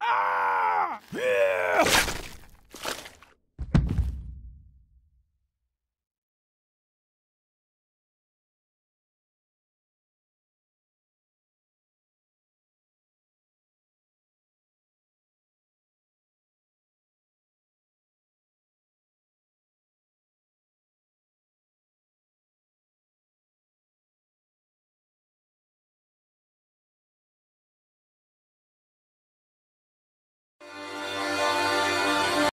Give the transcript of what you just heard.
Ah!